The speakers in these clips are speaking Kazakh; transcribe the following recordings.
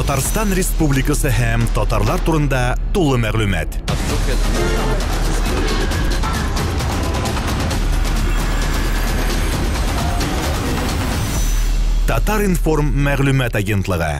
Татарстан Республикасы һәм татарлар турында тулы мәгълүмат. Татар информ мәгълүмат агентлыгы.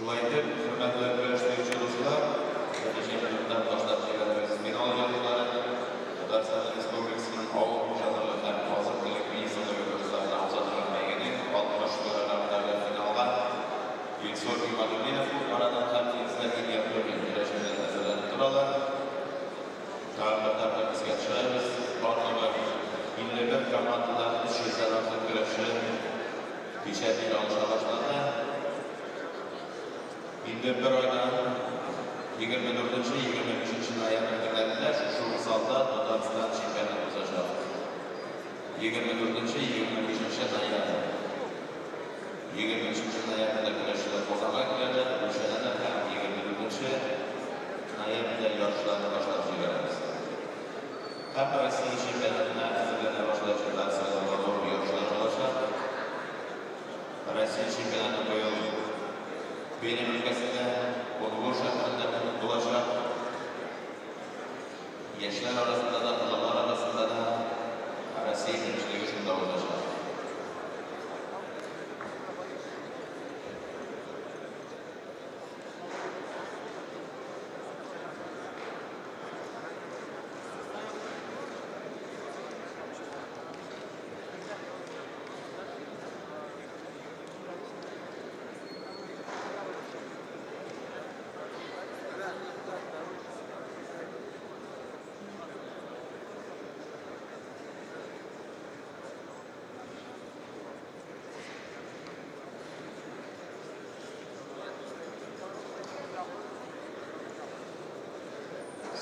Шулайтып, хөрмәтле көрәшләүче дуслар, әтәшәй минуттан башлап җибәрәбез. Мин ал җырлары Татарстан Республикасының авыл хуҗалыгы һәм азык-төлек министрлыгы курсларына узатылган бәйгенең 60 программадагы финалга Юлсур Имадулинов, Арадан һәм Тинсна торалар. Тагын бер тапкыр искә төшерәбез, барлыгы 51 командадан 300 дан артык көрәшче 24 ayda 24-23 ноябрьдә шушы залда Татарстан чемпионаты узачак. 24-23 ноябрь. 23 ноябрьдә көрәшчеләр Казанга киләләр, Рушадан һәм 24 ноябрьдә ярышларны башлап җибәрәбез. Һәм Россия чемпионатына әзерләнә башлаучылар сайлаулар ярышлары булачак. Россия чемпионаты быел Beyni bölgesinde Boluğur şehrinde buluşacak. Gençler arasında da, kullar arasında da arası ikinci dövüşünde olacak.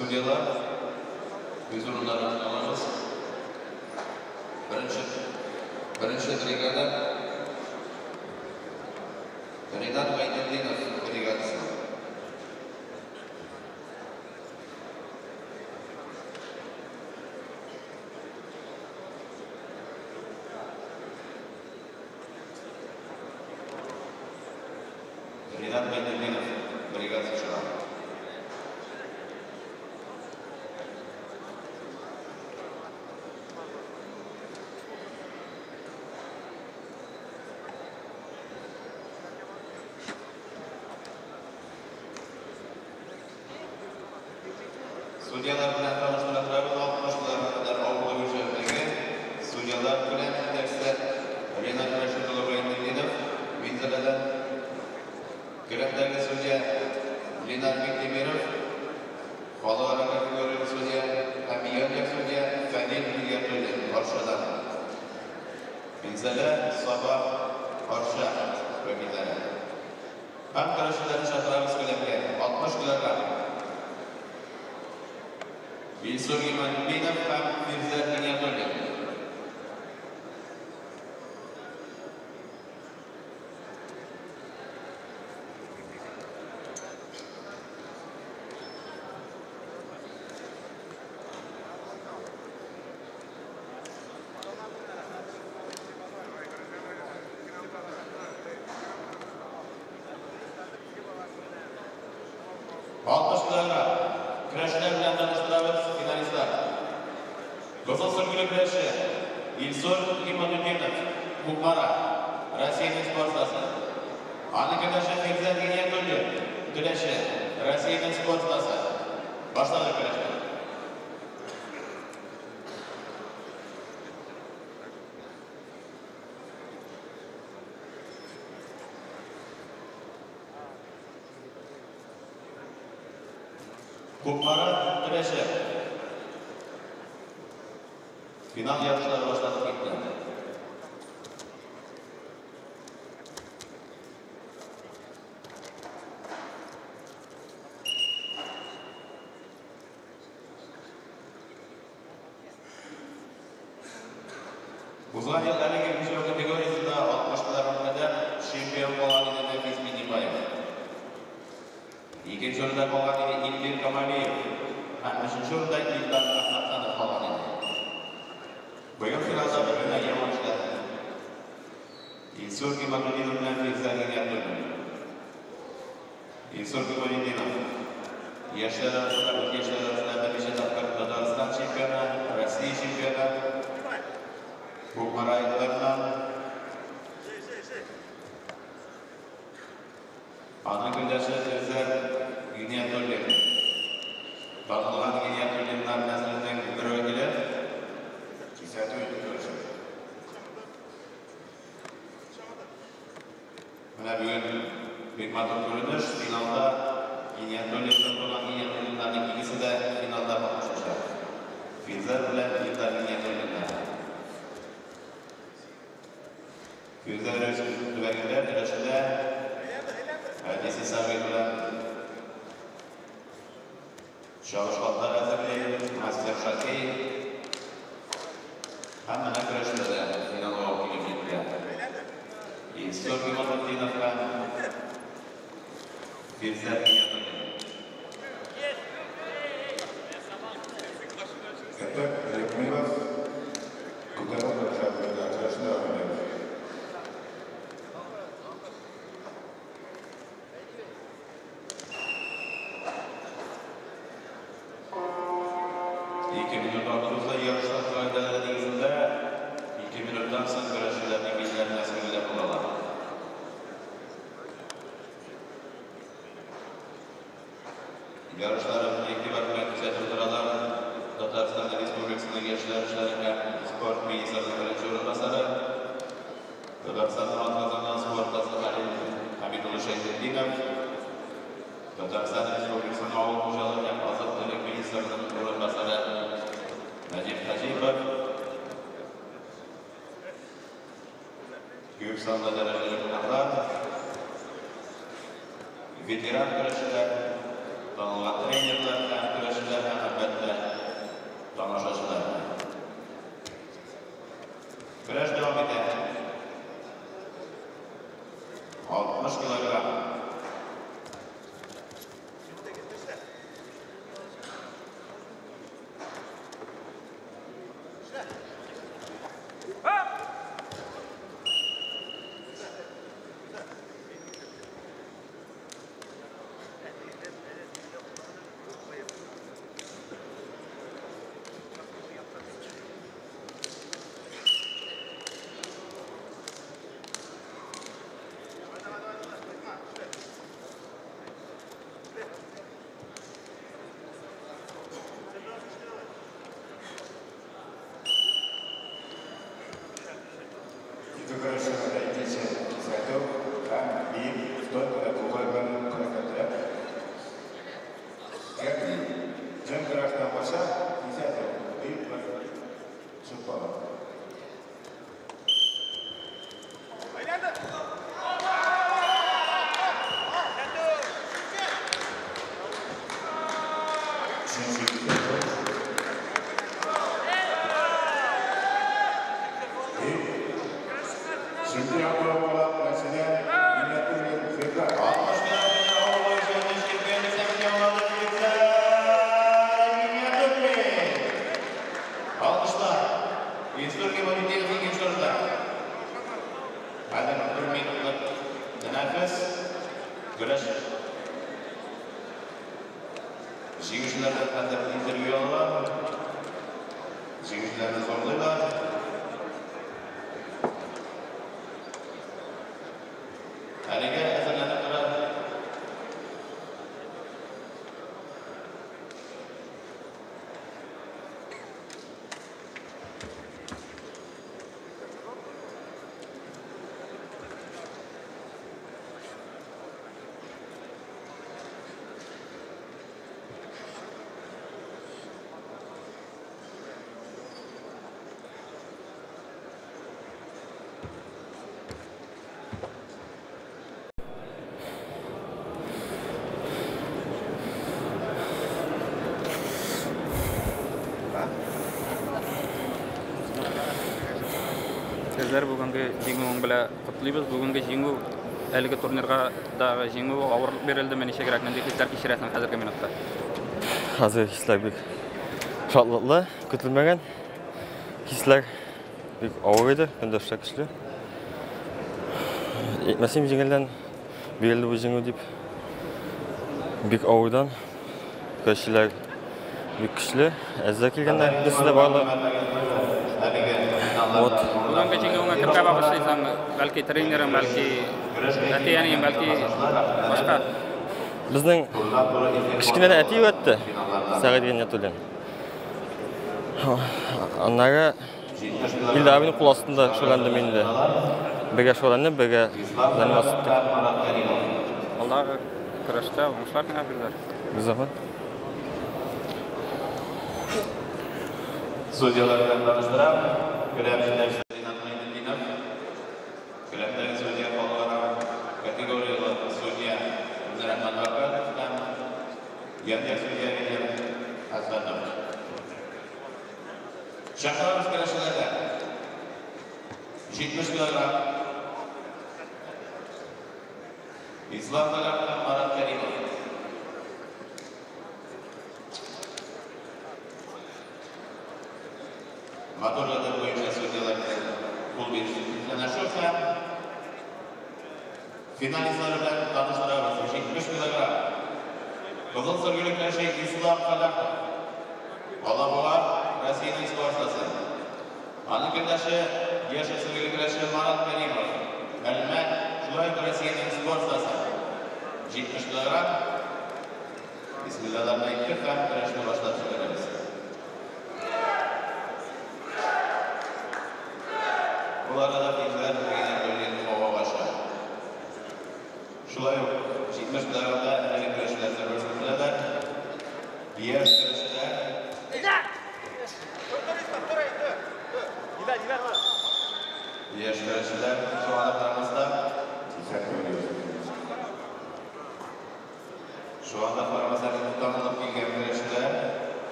Судьялар, өз орындарына алыңыз. Бірінші, бірінші бригада Ренат Байдендинов бригадасы. Ренат Байдендинов Судьялар белән таныштырабыз, алтмышлар кадәр авылы үзәгендәге судьялар белән тәкъсир Ренат Рашидулла Байдендинов, Минзададан Көрәктәге судья Ленар Бектемиров, халыкара категорияле судья һәм яңа судья Фәнил Миятуллин Аршадан. Минзада Саба Арша вәкилләре. Һәм көрәшчеләрне шакырабыз күләмгә 60 килограмм. Bin Suleiman bin Affan Firza Gündüz güvenlikler arasında herkese saygılar. Çalışmalar hazırlayın. Master Şakir. Hemen arkadaşlara final olarak gelip İnstitüt Kıvalatlı'na falan. Firzat Niyatı'na. Бүгінгі жеңуің біле құттылайбыз. Бүгінгі жеңу әлгі турнирға дағы жеңу ауырлық берілді. Мен неше керек хислер кешіресің қазіргі минутта. Hisler büyük şartlıkla kötülmegen hisler büyük ağırıydı. Ben de işte kişiler. Etmeseyim жеңілден берілді bu жеңу deyip büyük ağırdan kişiler büyük kişiler. Әзір келгенде de bağlı. Вот. Жеңуіңе кімге бағыштайсың? Бәлки тренерің, бәлки әтеянең, бәлки башқа. Біздің кішкене әти өтті. Сағит әтөлен. Аннары Илда абinin қол астында шөләнді мен де. Бірге шөләнді, бірге заниматься Алдағы күрәштә уңышлар тіләп Biz zaman. Судьялардан таныстырам. Янья судья Вильям Хасанов. Шахаров көрәшчеләрдә 70 килограмм. Ислам Галахов Марат Каримов. Motorlarda bo'yicha sudyalarga qo'l berish tanashib ham finalistlar bilan tanishtiramiz. 70 kilogramm. Qizil sirguliklar Sheyx Islom Qadaqov. G'alablar Rossiyaning sportchisi. Aniq kendashi Яшесовый игрочы Марат Каримов. Мәлімет Жулай Россияның спорт сасы. 70 килограмм. Бисмиллахларына айттық һәм көрәшне башлап жібереміз. Бұл арада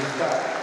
He's back.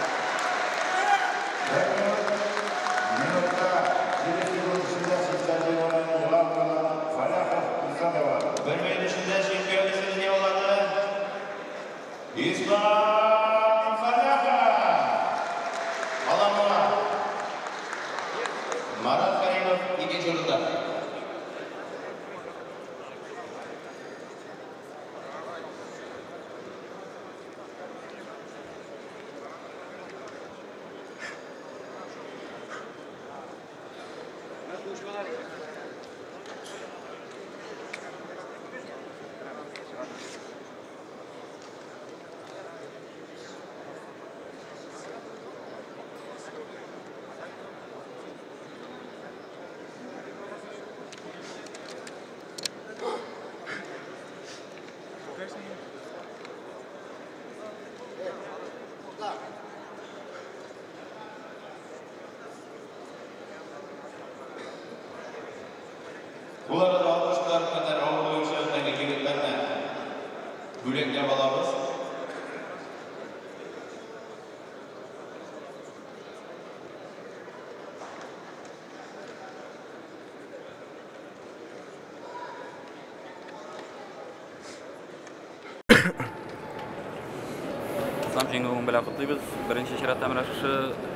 Біле құттыбыз. Бірінші ширатта мына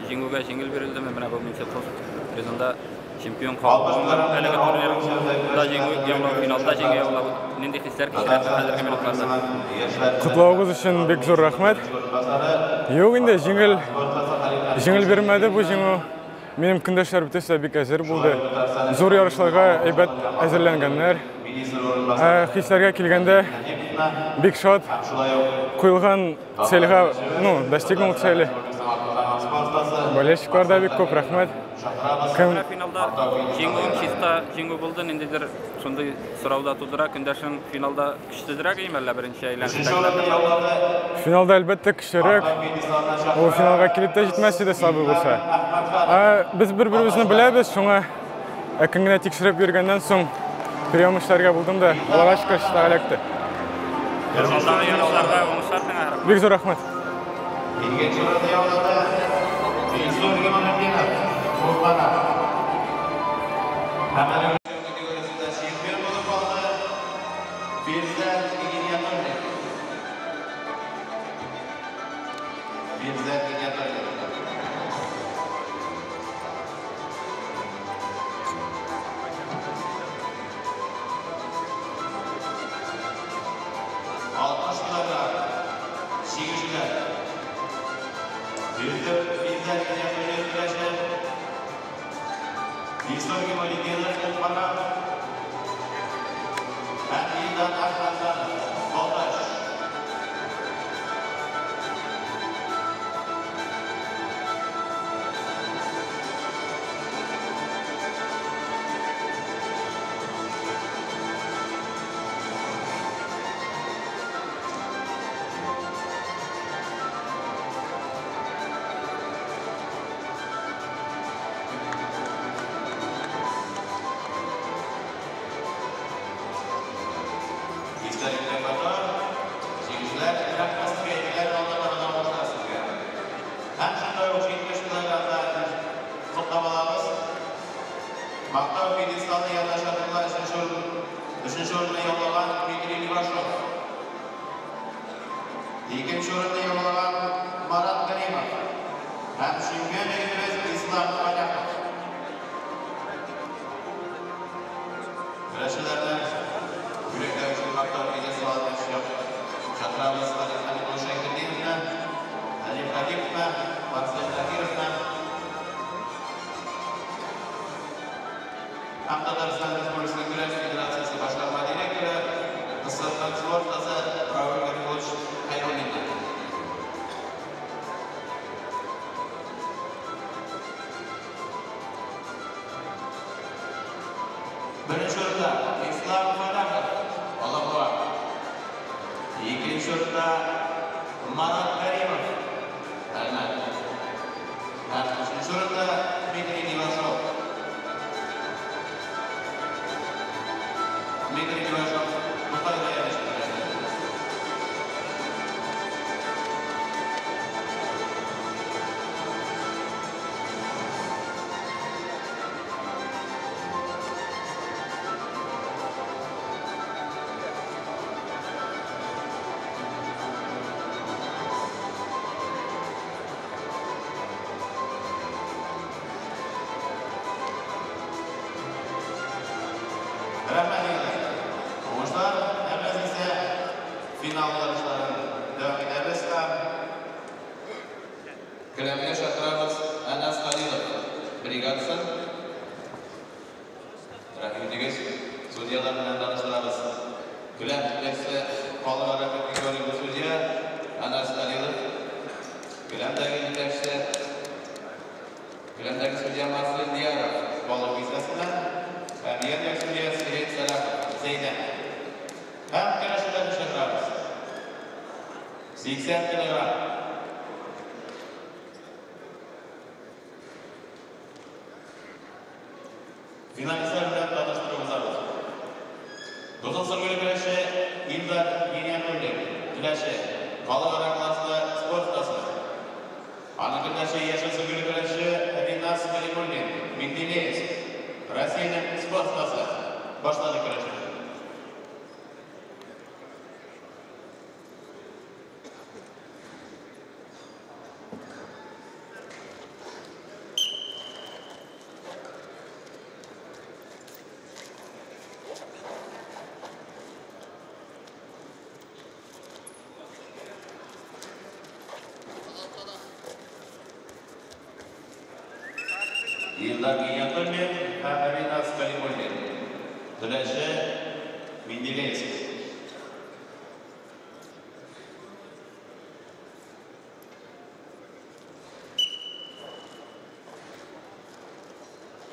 жеңуге жеңіл берілді. Мен мына бұл Минсетов призында чемпион қалып әлеге турнирда жеңу финалда жеңе яулау нендей хистер кешіреді қазіргі минутларда құтлауыңыз үшін бек зор рахмет жоқ енді жеңіл жеңіл бермеді бұл жеңу менің күндештер бітесе бек әзір болды зор ярышларға әйбәт әзірленгендер хисләргә келгенде бик шат қойылған цельға ну достигнул цели. Болельщиклар да бик көп рахмет кім финалда жеңуім чиста жеңу болды нендейдер сондай сұрау да тудыра күндәшің финалда күштірек деймін әлі бірінші айланып финалда әлбәттә көчлерәк ул финалга килеп тә җитмәс иде слабый булса. Ә, без бер беребезне беләбез шуңа. Әкрен генә тикшереп йөргәннән соң прием эшләргә булдым да аллага эләкте. алдағы ярышларға уңышлар тыңа бик зур рахмет İkinci orada yauladı. Reisur Gemanakyanov. Ikkinchi o'rinda Marat Karimov,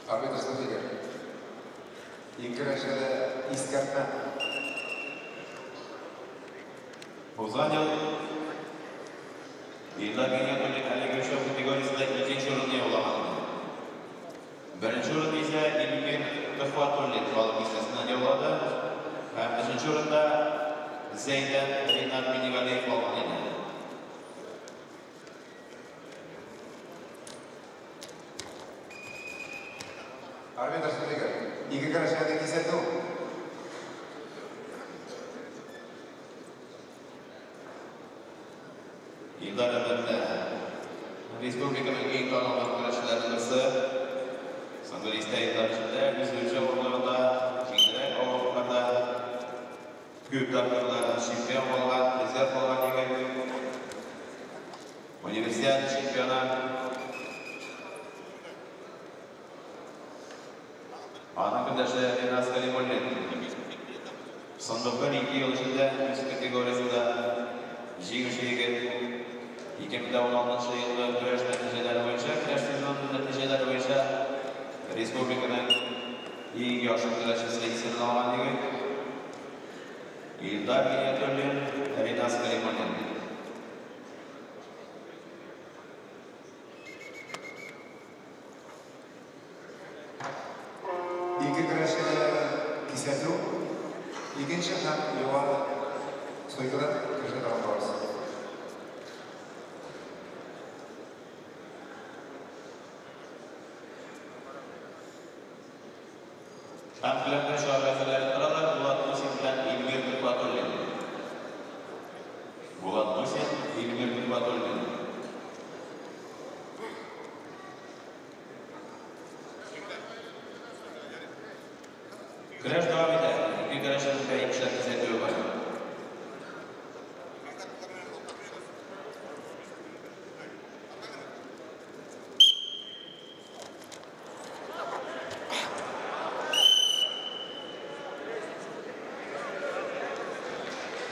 Hörmət Əsədəgər. Enkraşədə İskartdan. Pozanyan. Birləqəyə dönük Əli Gülşov kategorisində ikinci ürünə yollamadı. Birinci ürün isə Emigir Qıxvatullik balıq hissəsindən yolladı. Həm üçüncü üründə Zeynəb Rinat Minigaliyev olmalı idi. You gotta show the kiss too. İdare Respublikamizga eng omadli kurashchilarimizni Sandorisda yetakchilar bizning javoblarda kengrak ovoqlarda ko'p taqdirlar chempion bo'lgan, prezident bo'lgan degan. Universitet chempionat kategorisida jig'ishligini ikki ming o'n oltinchi yilgi kurash natijalari bo'yicha kurash natijalari bo'yicha respublikaning eng yosh kurashchi seleksionerligi Ildar Niyatulin Rinas Kalimanian Kalplerine şu an gazeteler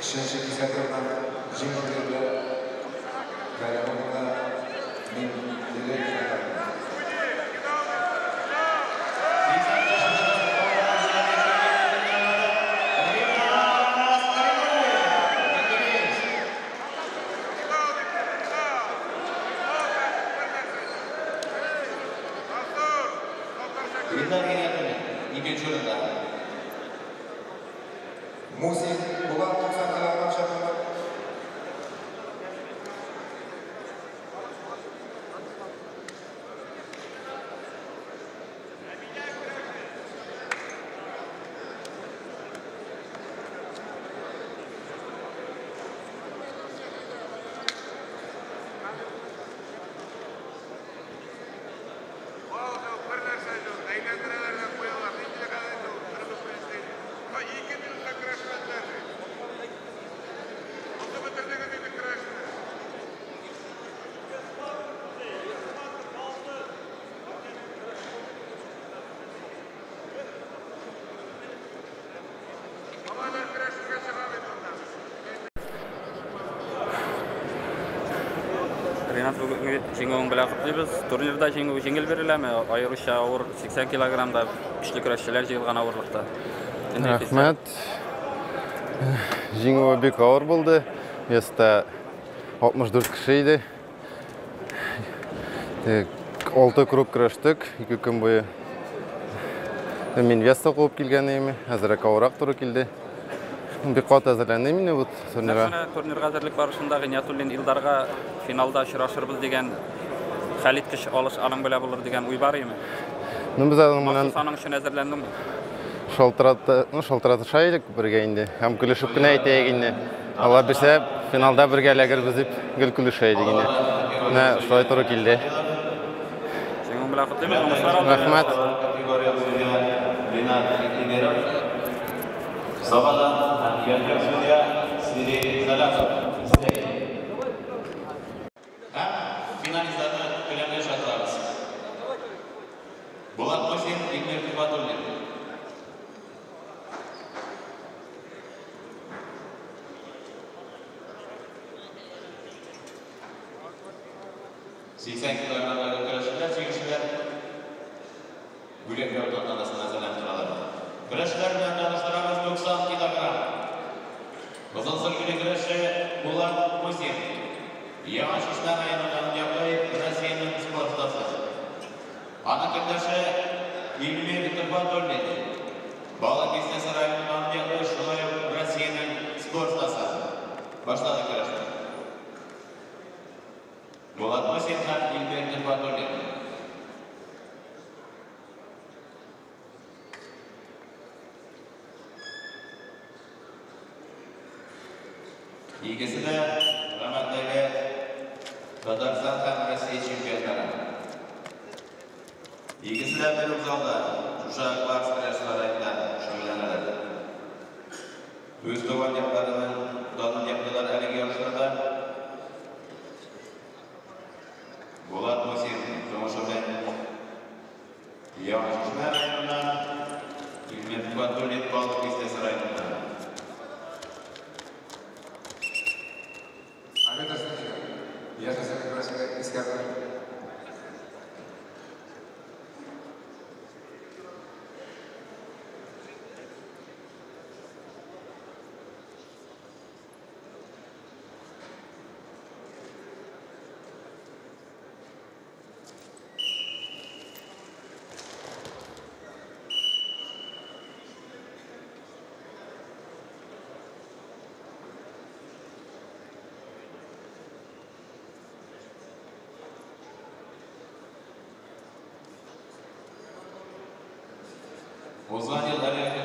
Үшінші кесатырдан жеңілдерді Гаримовна мен Дерек біле құттықтаймыз. Турнирда жеңу жеңіл берілеме? Айрықша ауыр 80 килограммда күшті күресшілер жиылған ауырлықта. рахмет жеңуі бек ауыр болды веста 64 кіші еді алты круг күрештік екі күн бойы мен веста қуып келген ем әзірек ауырақ тұры келді бек қуат әзірлендім міне бұл турнирға турнирға әзірлік барышында Ғиниятуллин Илдарға финалда ұшырашырбыз деген еме? ну біз аның менен Мақсус аның үшін әзірлендім бі? шалтыраты ну шалтыратышайдық бірге һәм алла финалда шулай туры Жеңуін біле құттықтаймыз. Уңышлар алда. рахмет Батулин. Сексен килограммдағы күрәшілер, жеңішілер Гүлен Гөрдон арасында әзірләніп тұрады. Күрәшілер білән таныстырамыз 90 килограмм. Ұзын сүргілі күрәші Булат Мусин. Яңаш іштан айырылған Яблай Россияның спорттасы. Spor ustası. Başladı güreşler. Bulat Musin hem İlmir Tırbatulli. Ikisi de Illäbel uzaqda, Şuşa Kvarts Presvarayla şöylənələr. Öz dovan yaplarını Ozan Yıldar'a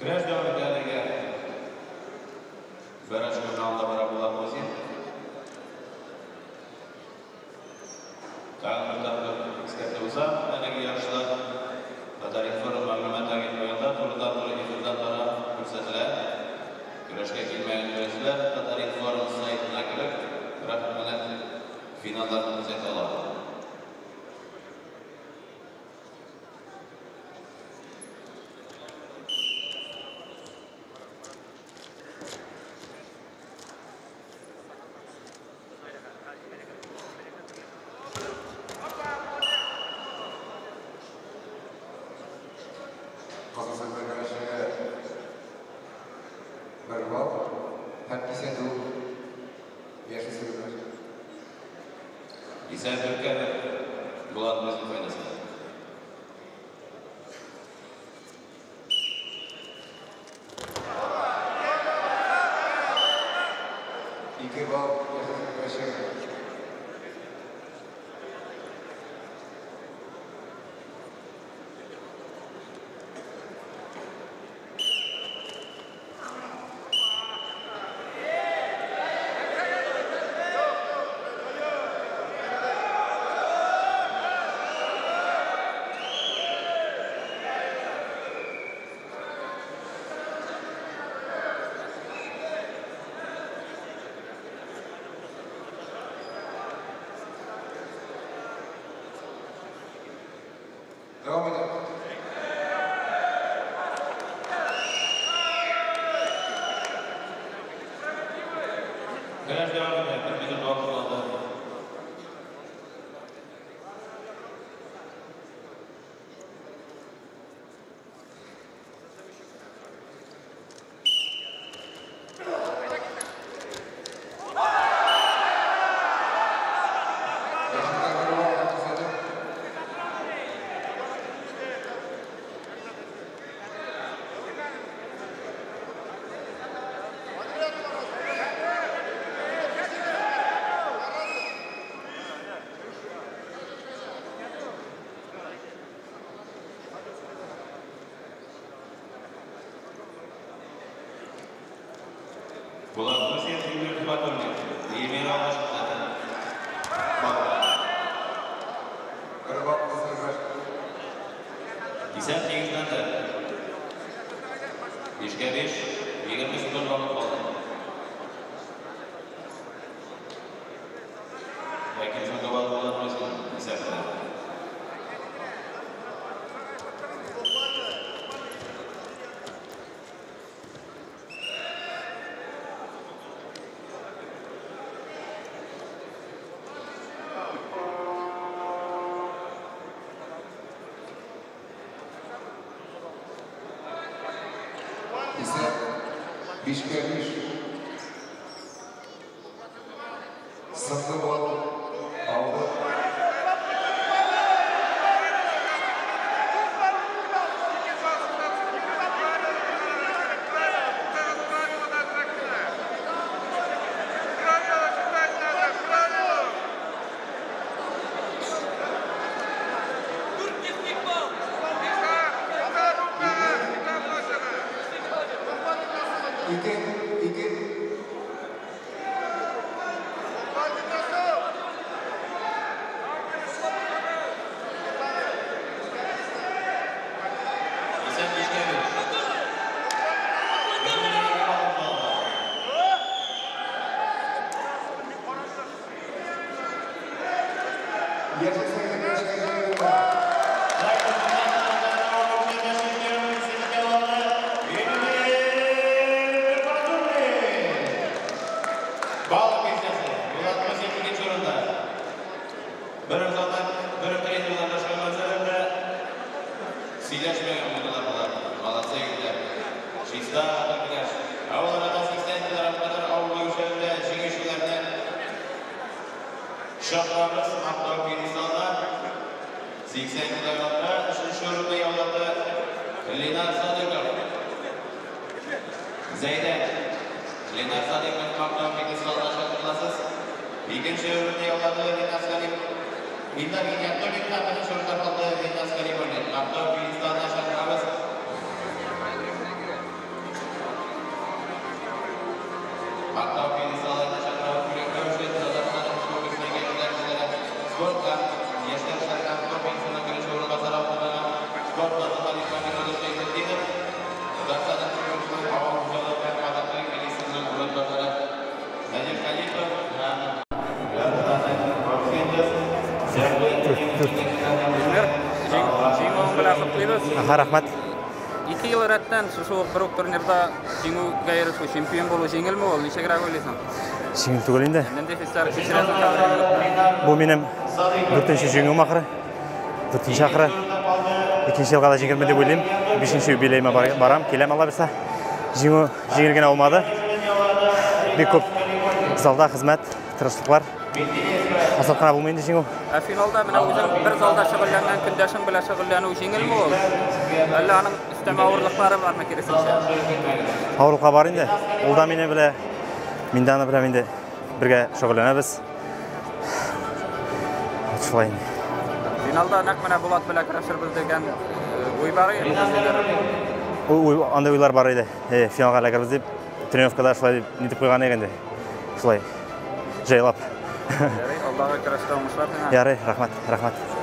Күрәш дәвамында әлегә бер бара була Мозин. Тагын бер тапкыр уза, әлеге яшьләр Татар информ мәгълүмат агентлыгында турыдан-туры эфирдан бара күрсәтелә. Күрәшкә килмәгән күрәшчеләр Татар информ сайтына килеп, He's шушы бір турнирда жеңуге ерішу чемпион болу жеңіл ме ол нешегірек ойлайсың жеңіл түгел қазір бұл менің төртінші жеңуім ақыры төртінші ақыры екінші жылға да жеңермін деп ойлаймын бесінші юбилейіме бар- барам келем алла бұйырса жеңу жеңілген болмады бек көп залда қызмет тырышлық бар асатқана болмайды жеңу финалда мына өзің бір залда шұғылданған күндәшің біле шұғылдану жеңіл ме ол әлі аның үстем ауырлықтары бар керісінше ауырлыққа бар енді ол да мені біле мен де аны білем енді бірге шұғылданамыз солай финалда нақ мына болат біле күресербіз деген ой бар еді? Андай ойлар бар еді. Финалға әлі кіргіз деп тренировкада солай деп нетіп қойған екен де. Солай жайлап. Жарай, алдағы күресте оңышлар тілеймін. рахмат рахмат.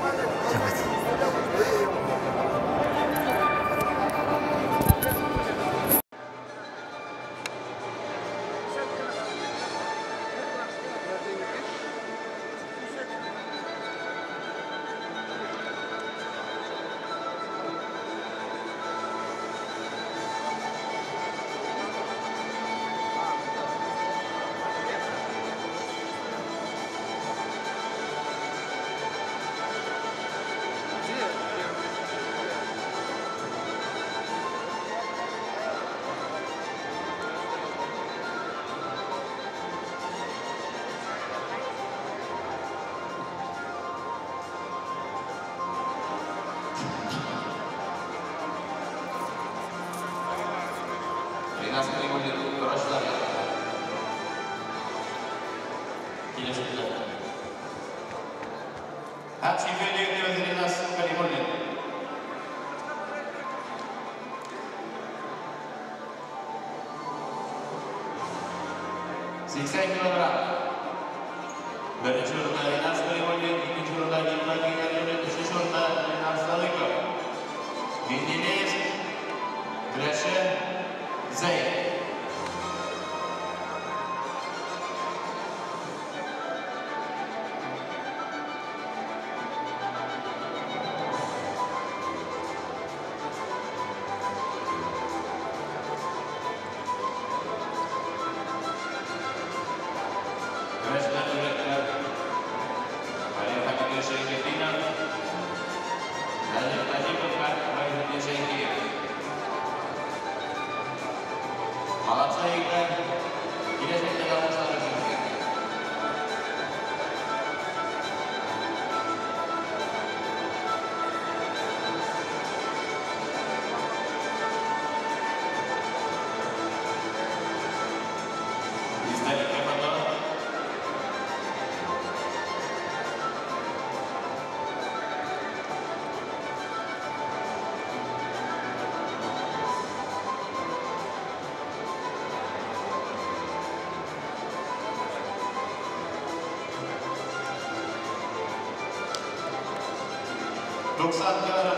90 lira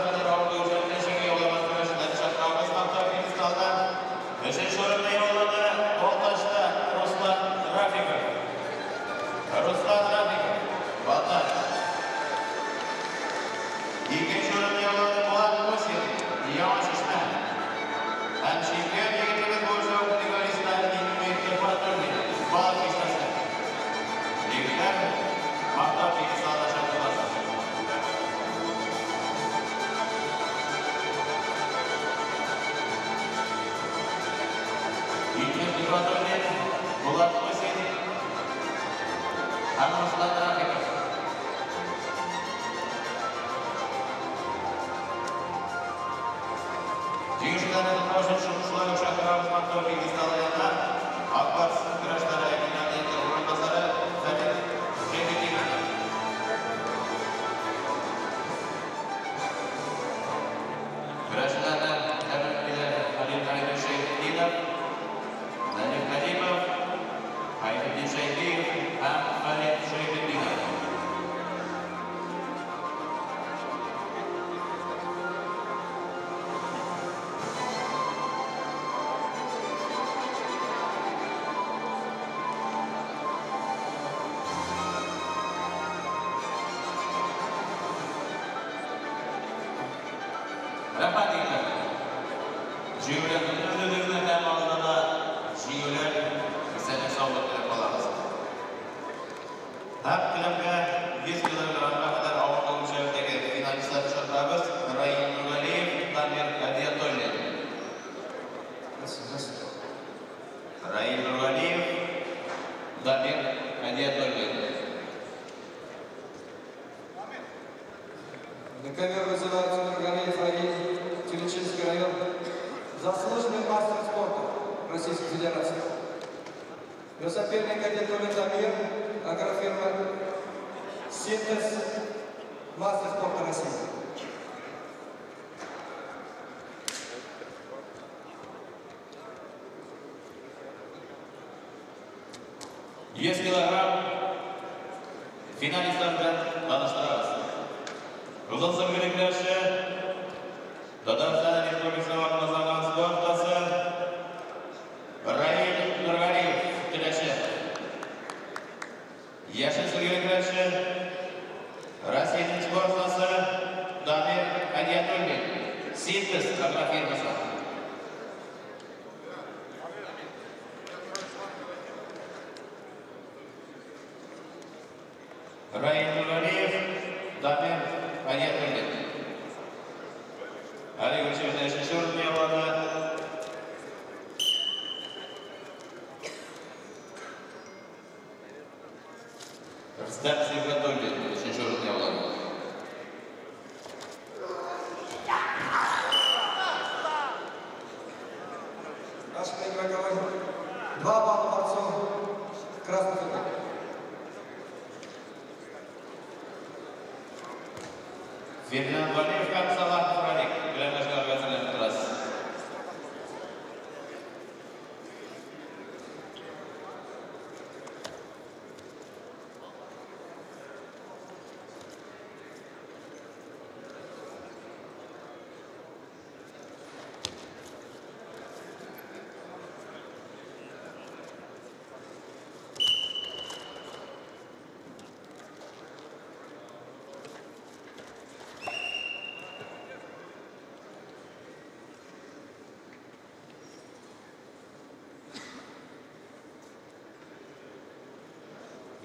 Раиль Нурвалиев, Дамир Аниадольевич. На ковер вызывается Нургалиев Раиль, Тюменчинский район. Заслуженный мастер спорта Российской Федерации. Его соперник Аниадольевич Дамир, агрофирма «Синтез», мастер спорта России. 105 килограмм. Финалистардан таныштырабыз. Узын сыргы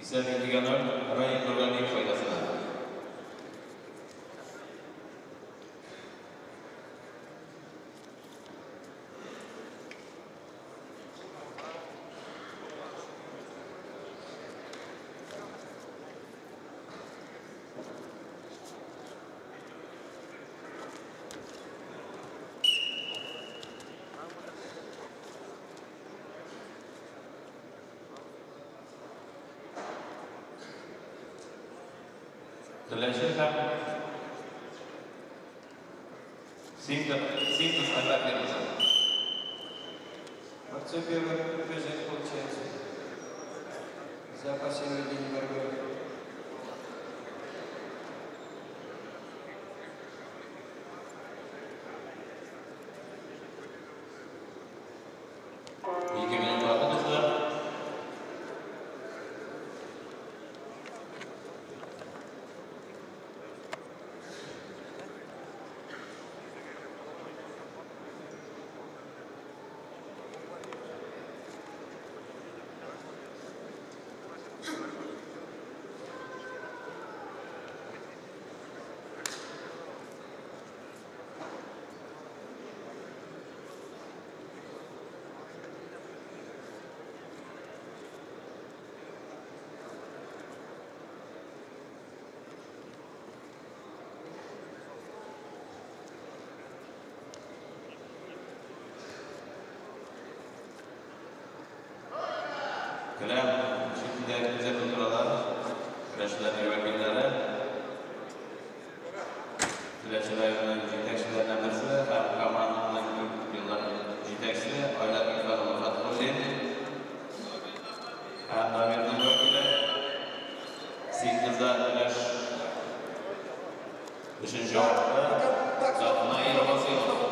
Sevgili Ganor, Ryan Logan'ı koylasın. The lectures happen. Simple, simple standardly result. Борцы первых движений получается. Bilen şekilde güzel oturalım. Güreşlerin vakilleri. Güreşlerin yetekçilerinden birisi, hem komandanın yıllar yetekçisi, Aylar Gülfanoğlu Fatihulin. Hem Damir'in vakili, Signizda Güreş Üçüncü hafta Zatına iyi Vasilov. Так,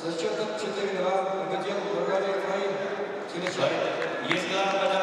Со счетом 4-2 победил Бургария Украина. Через... Езда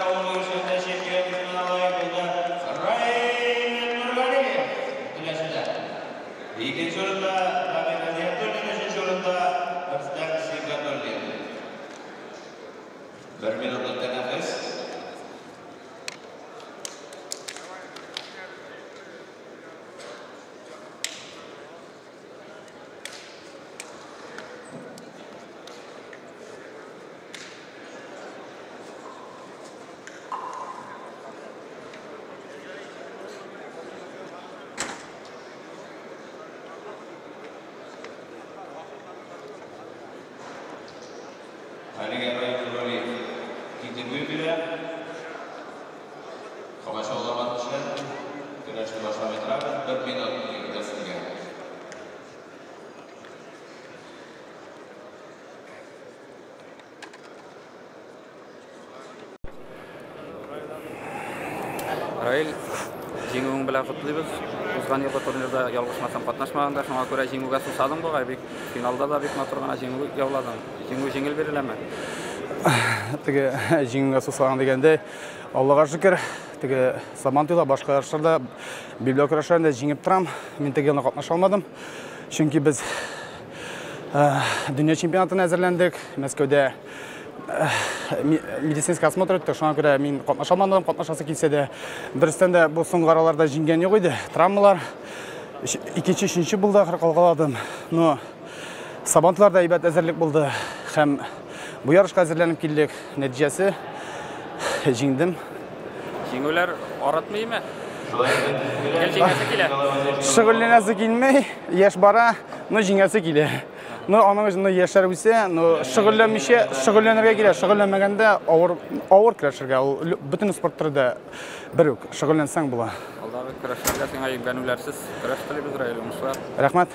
турнирда ялгышмасам катнашмаганда, шуңа күрә жеңүүгә сусадың бугай бик. Финалда да бик матур гына жеңүү яуладың. Жеңүү жеңел биреләме? тіге жеңімге сусаған дегенде аллаға шүкір. Тіге сабантуйда башқа ярыштарда библия күрәшләрендә жеңіп тұрам мен теге елны катнаша алмадым. Чөнки без ә, дөнья чемпионатына әзерләндек мәскәүдә ә, ми- медицинский осмотр үттек шуңа күрә мин катнаша алмадым. Катнашасы килсә дә дөрестән дә бу соңгы араларда җиңгән юк иде травмалар. Өченче булды ахыр калгаладым но сабантуйларда әйбәт әзерлек булды һәм бу ярышка әзерләнеп килдек нәтиҗәсе җиңдем Жеңүүләр аратмыймы? Келчеңесі келе. Шөгыльленәсе килмәй, яшь бара, но җиңәсе килә. Но аның өзендә яшьләр үсә, но шөгыльләнмичә, шөгыльләнергә кирәк. Шөгыльләнмәгәндә авыр авыр көрәшергә, ул лю- бөтен спорт бер үк. Шөгыльләнсәң була. Abi kraşlarga sen ayı ben ülersiz kraş talep İsrail Muslar. Rahmet.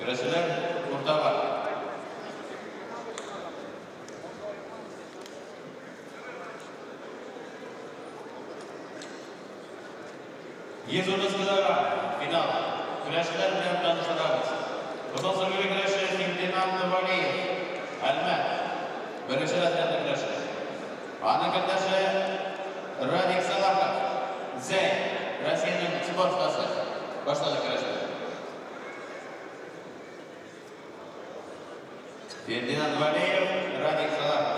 Gracias. ये जोड़ा सदा का बिना क्रैश कर में हम डांस सदा का बता समय में क्रैश है टीम के नाम दबा गई अलमा बरशला से अंदर क्रैश है आने का क्रैश है रन एक सदा का Z Rasim'in spor stası başladı arkadaşlar. Ferdinand Valiyev, Radik Salah.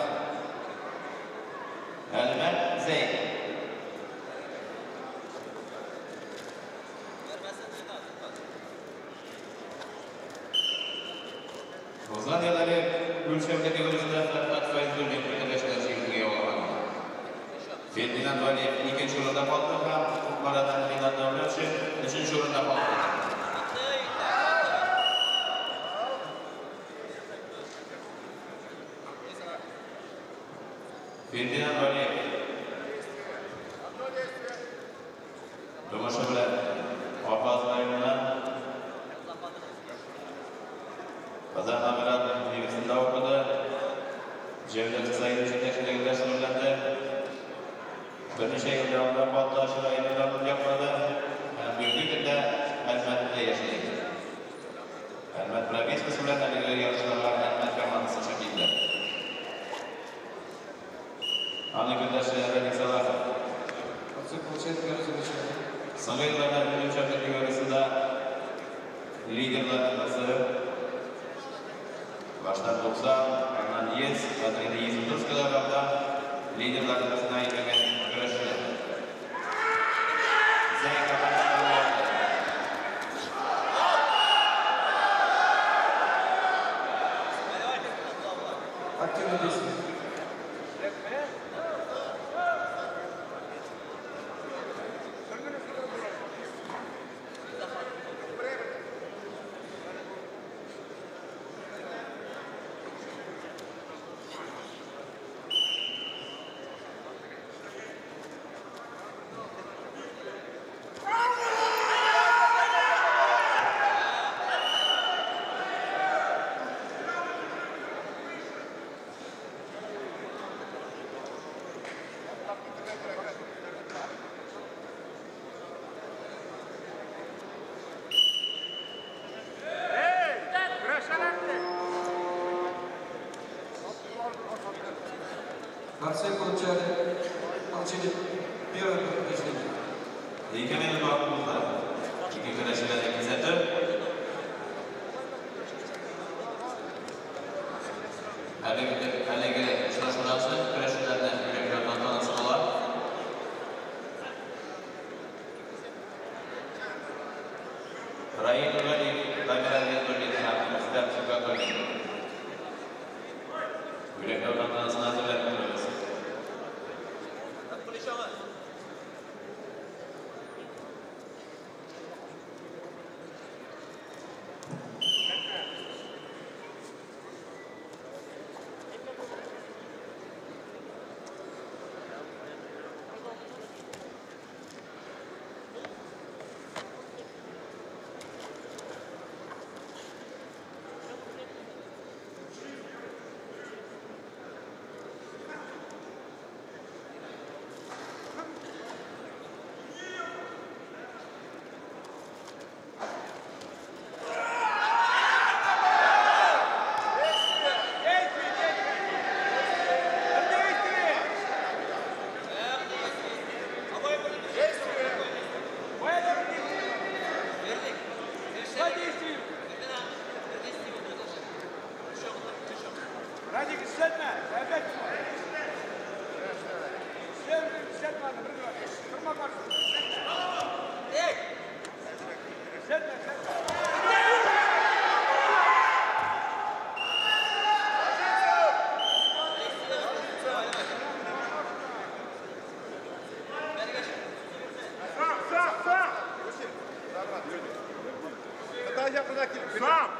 Altına kilip. Sağ.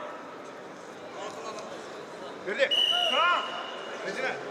Verdi. Sağ. Rezine.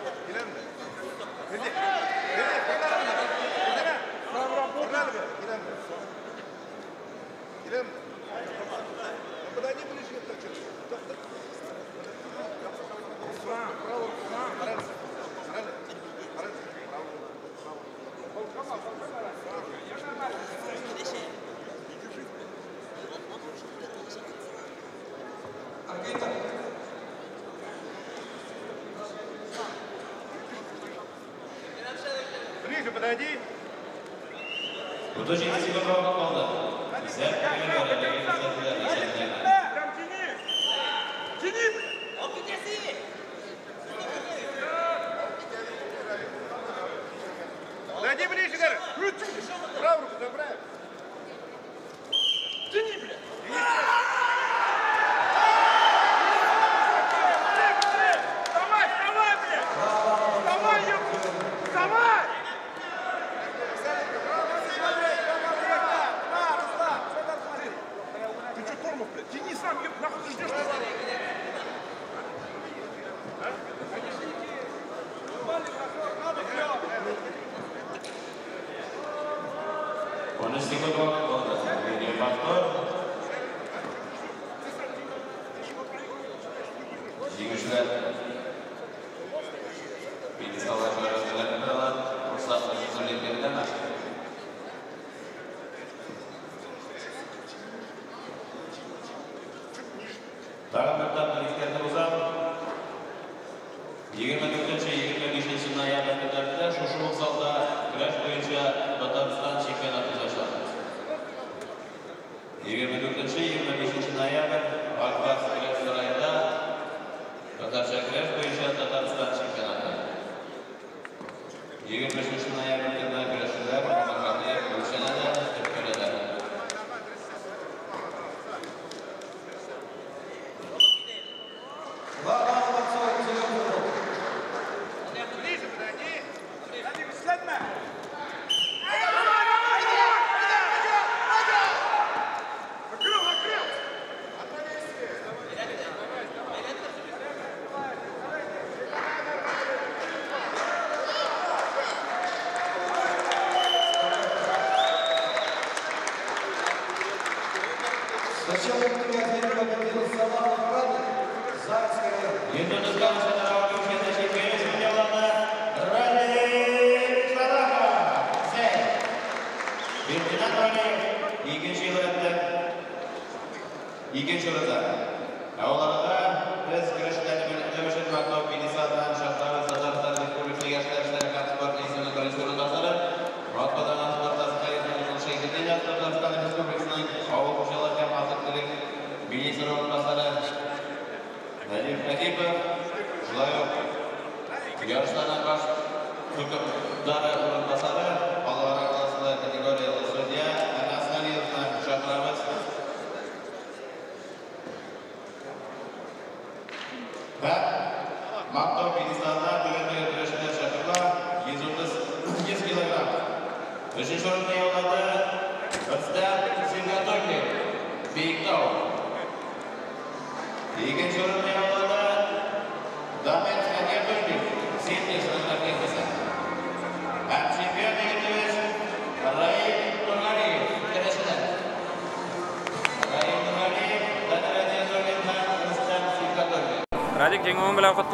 Ближе подойди. Уточните себе право команда. Сәт күйелер әлеге сәттілер есептеледі. Прям тяни. Тяни. Дойди ближе, Гарри.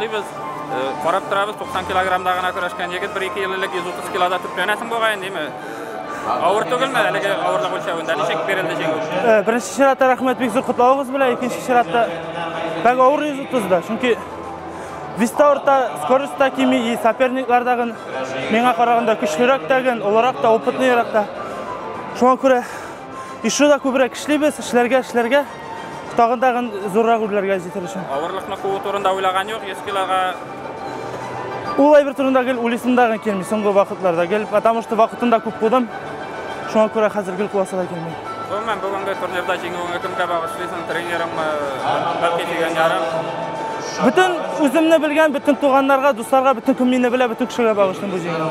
Құтлайбыз қарап тұрабыз 90 килограммда ғана күрәшкән егет бір екі еллік 130 килода түпленәсің болғайын дейме ауыр түгелме әлеге ауырлық өлшеуінде нешек берілді жеңу бірінші ширатта рахмет бек зор құтлауыңыз білән екінші ширатта бәк ауыр жүз ұтызды чүнки виставрта скоростьта кими и соперниклар дагы меңа караганда күчлүрөөк дагы олораак да опытныйраак да шуңа күрә еще да күбрәк эшлибез эшләргә. Тагын дагы зуррак үрләргә җитәр өчен ауырлықны қуу турында ойлаган жоқ 100 килоға улай бер турында гел уйлыйсым дагы келмей соңгы вакытларда гел потому что вакытында күп кылдым шуңа күрә хәзер гел кыласа да келмей Гомумән бүгенге турнирда җиңүеңә кемгә багышлыйсың? Тренерыңмы, бәлки дигән ярым? Бүтін үземне білген, бүтін туғанларға, достарға, бүтін кім мені біле, бүтін кішіге бағыштым бұл жеңіл.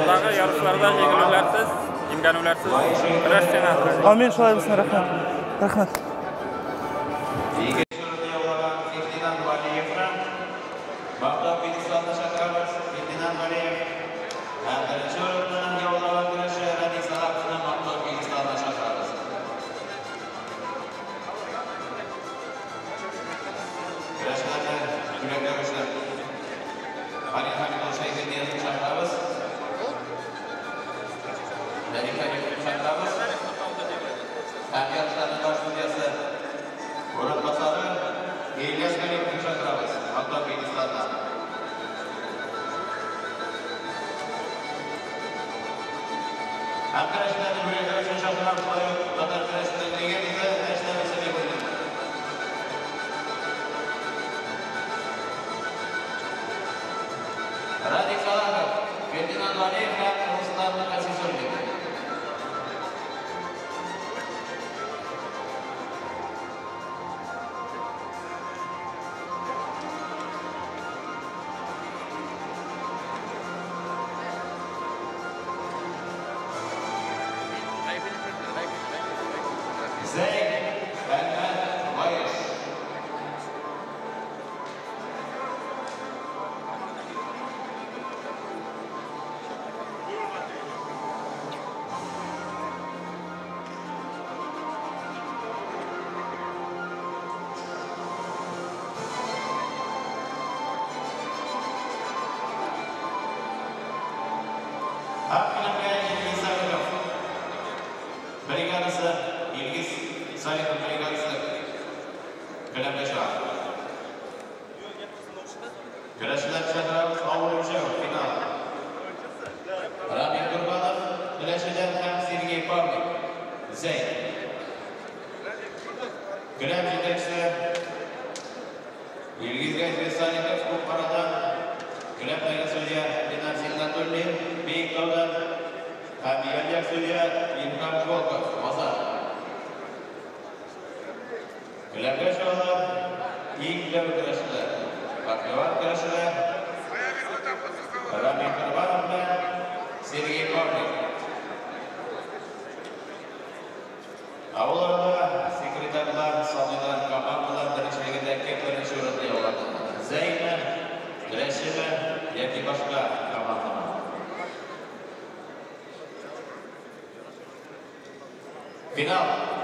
Алдағы ярышларда җиңелүләрсез, җиңгәнүләрсез көрәш сценасы. Амин, шулай булсын, рахмет. Рахмет. Көрәм җитәксе Елгизгә Крестаников күп карадан Көрәм дәге судья Ленар Силнатульни Бейк Таудан һәм Яльяк судья Илхам Волков Мазар Көрәмгә чыгалар иң күләм көрәшчеләр Паклеван көрәшчеләр Рами Корбанов белән Сергей Корник Авыл Zeyme, Güreşime, Yedi Başka Kamatına. Final.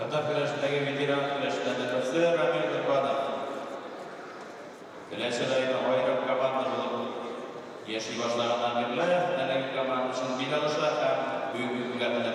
Κατάφερε με τη ράκτηρα στα τελευταία μέχρι πάντα. Τελέσσερα ήταν ο Άιρα Καβάντα εδώ. Γεσί βασλάγα να μιλάει, δεν έχει καμάντα σαν πίτα δοσάχα, που είναι που κάνει τα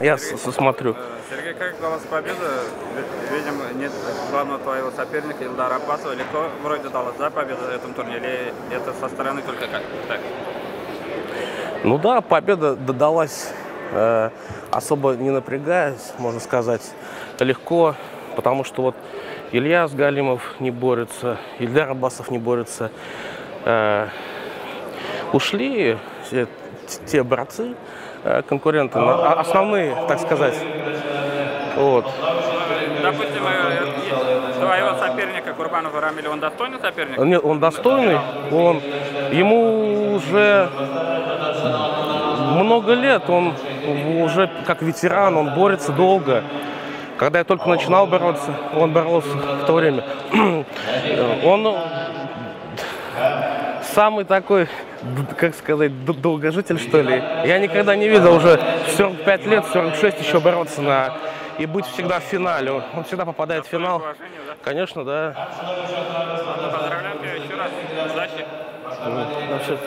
Я с- с- смотрю. Сергей, как удалась победа? Ведь, Видимо, нет главного твоего соперника Илдара Аббасова. Легко вроде далась, да, победа в этом турнире? Или это со стороны только как? Так. Ну да, победа додалась э, особо не напрягаясь, можно сказать, легко, потому что вот Илья Галимов не борется, Ильдар Аббасов не борется. Э, ушли все т- те борцы, э, конкуренты, на- а- основные, так сказать. Вот. Допустим, э, э, твоего соперника Курбанова Рамиля, он достойный соперник? Нет, он достойный, он, ему уже много лет, он уже как ветеран, он борется долго. Когда я только начинал бороться, он боролся в то время. Он самый такой, как сказать, долгожитель, что ли. Я никогда не видел уже в 45 лет, 46 еще бороться на и быть всегда в финале. Он- всегда попадает в финал. Конечно, да. Ладно, Поздравляем тебя еще раз. Удачи. Вообще,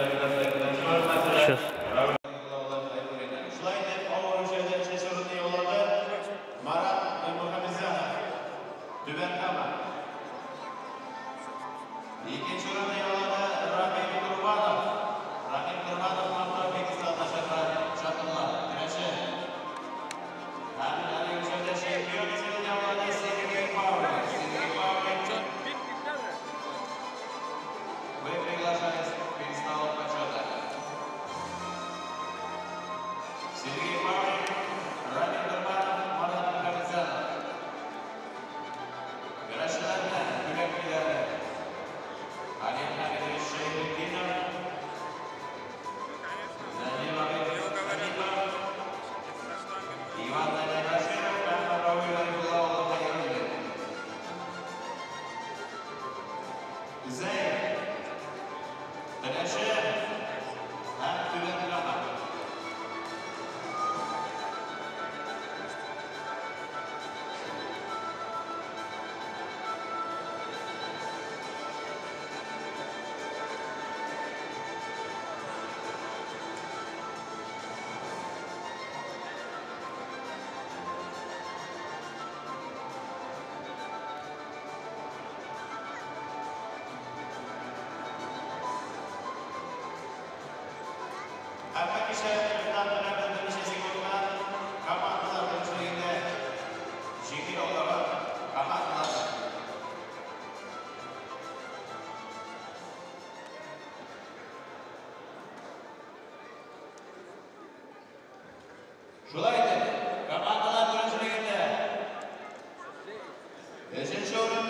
Шулай итеп, командалар біріншілігінде үшінші орынды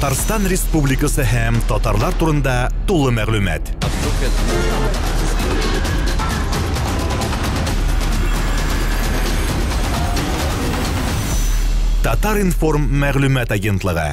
Татарстан Республикасы һәм татарлар турында тулы мәгълүмат. Татар информ мәгълүмат агентлыгы